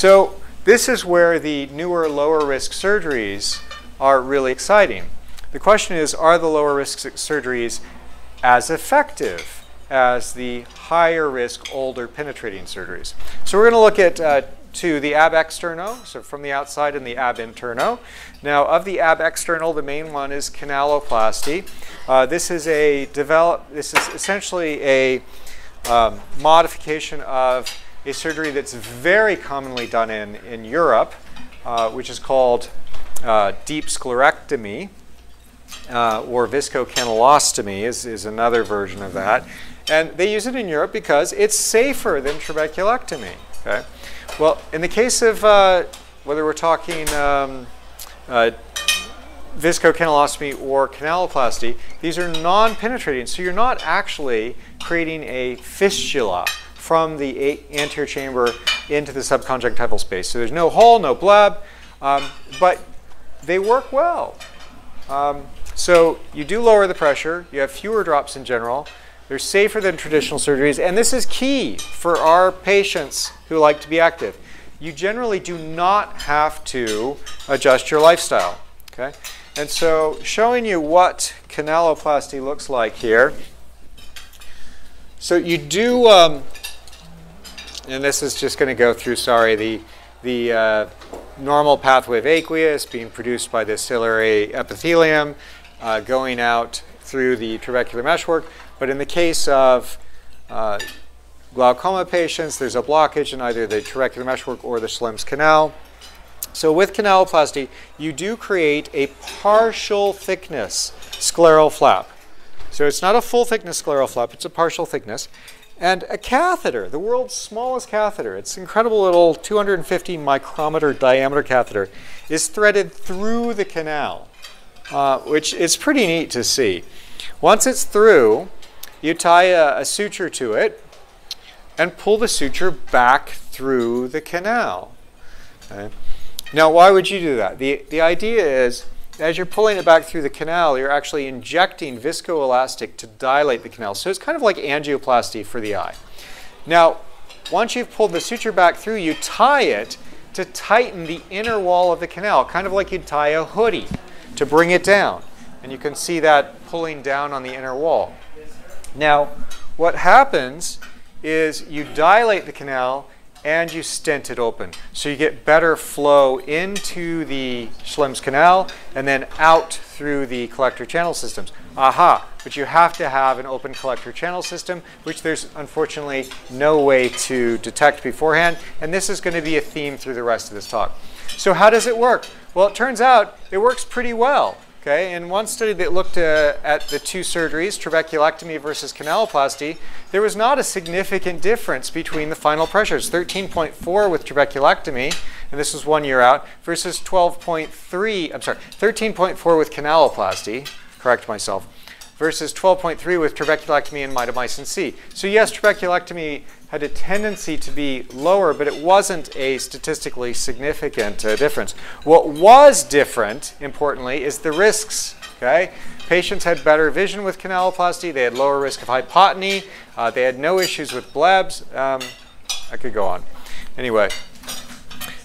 So this is where the newer, lower risk surgeries are really exciting. The question is, are the lower risk surgeries as effective as the higher risk, older penetrating surgeries? So we're going to look at uh, to the ab externo, so from the outside and the ab interno. Now, of the ab external, the main one is canaloplasty. Uh, this is a develop. This is essentially a um, modification of a surgery that's very commonly done in in Europe, uh, which is called uh, deep sclerectomy. Uh, or viscocanalostomy is, is another version of that. And they use it in Europe because it's safer than trabeculectomy. Okay? Well, in the case of uh, whether we're talking um, uh, viscocanalostomy or canaloplasty, these are non-penetrating. So you're not actually creating a fistula from the anterior chamber into the subconjunctival space. So there's no hole, no bleb, um, but they work well. Um, so you do lower the pressure. You have fewer drops in general. They're safer than traditional surgeries, and this is key for our patients who like to be active. You generally do not have to adjust your lifestyle. Okay? And so showing you what canaloplasty looks like here. So you do, um, and this is just going to go through, sorry, the, the uh, normal pathway of aqueous being produced by the ciliary epithelium, uh, going out through the trabecular meshwork. But in the case of uh, glaucoma patients, there's a blockage in either the trabecular meshwork or the Schlemm's canal. So with canaloplasty, you do create a partial thickness scleral flap. So it's not a full thickness scleral flap, it's a partial thickness. And a catheter, the world's smallest catheter, it's incredible little 250 micrometer diameter catheter, is threaded through the canal, uh, which is pretty neat to see. Once it's through, you tie a, a suture to it and pull the suture back through the canal. Okay? Now, why would you do that? The, the idea is as you're pulling it back through the canal, you're actually injecting viscoelastic to dilate the canal. So it's kind of like angioplasty for the eye. Now, once you've pulled the suture back through, you tie it to tighten the inner wall of the canal, kind of like you'd tie a hoodie to bring it down. And you can see that pulling down on the inner wall. Now, what happens is you dilate the canal and you stent it open. So you get better flow into the Schlemm's canal and then out through the collector channel systems. Aha, but you have to have an open collector channel system, which there's unfortunately no way to detect beforehand. And this is going to be a theme through the rest of this talk. So how does it work? Well, it turns out it works pretty well. Okay, in one study that looked uh, at the two surgeries, trabeculectomy versus canaloplasty, there was not a significant difference between the final pressures. 13.4 with trabeculectomy, and this was one year out, versus 12.3, I'm sorry, 13.4 with canaloplasty, correct myself, versus 12.3 with trabeculectomy and mitomycin C. So yes, trabeculectomy had a tendency to be lower, but it wasn't a statistically significant uh, difference. What was different, importantly, is the risks. Okay, patients had better vision with canaloplasty. They had lower risk of hypotony. Uh, they had no issues with blebs. Um, I could go on. Anyway,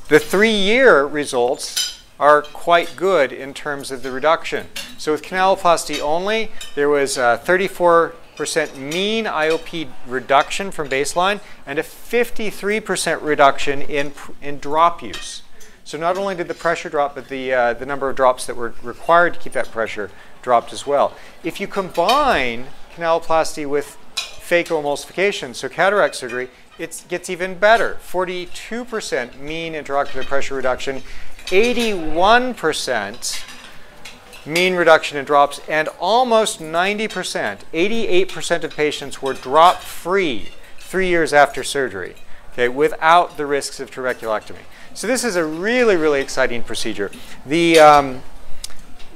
the three-year results are quite good in terms of the reduction. So with canaloplasty only, there was uh, 34 percent mean IOP reduction from baseline and a 53% reduction in, in drop use. So not only did the pressure drop, but the, uh, the number of drops that were required to keep that pressure dropped as well. If you combine canaloplasty with phacoemulsification, so cataract surgery, it gets even better. 42% mean intraocular pressure reduction, 81% mean reduction in drops, and almost 90%, 88% of patients were drop free three years after surgery, okay, without the risks of trabeculectomy. So this is a really, really exciting procedure. The, um,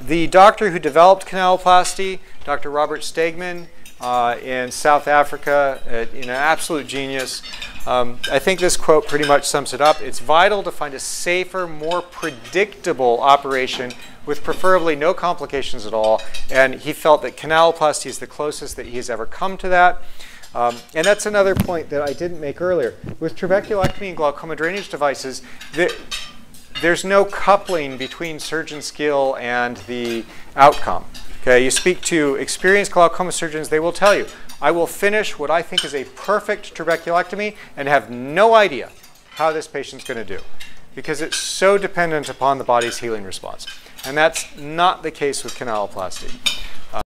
the doctor who developed canaloplasty, Dr. Robert Stegmann, uh, in South Africa, uh, an absolute genius. Um, I think this quote pretty much sums it up. It's vital to find a safer, more predictable operation with preferably no complications at all. And he felt that canaloplasty is the closest that he's ever come to that. Um, and that's another point that I didn't make earlier. With trabeculectomy and glaucoma drainage devices, the, there's no coupling between surgeon skill and the outcome. Okay, you speak to experienced glaucoma surgeons, they will tell you, I will finish what I think is a perfect trabeculectomy and have no idea how this patient's going to do because it's so dependent upon the body's healing response. And that's not the case with canaloplasty.